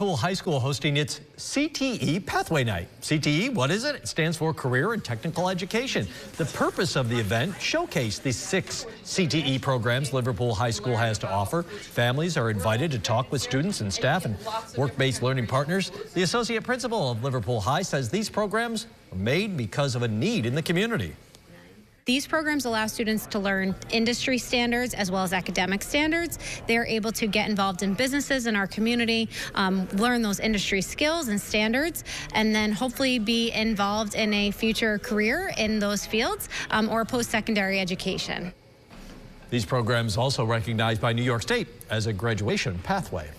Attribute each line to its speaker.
Speaker 1: Liverpool High School hosting its CTE Pathway Night. CTE, what is it? It stands for Career and Technical Education. The purpose of the event, showcase the six CTE programs Liverpool High School has to offer. Families are invited to talk with students and staff and work-based learning partners. The associate principal of Liverpool High says these programs are made because of a need in the community.
Speaker 2: These programs allow students to learn industry standards as well as academic standards. They're able to get involved in businesses in our community, um, learn those industry skills and standards, and then hopefully be involved in a future career in those fields um, or post-secondary education.
Speaker 1: These programs also recognized by New York State as a graduation pathway.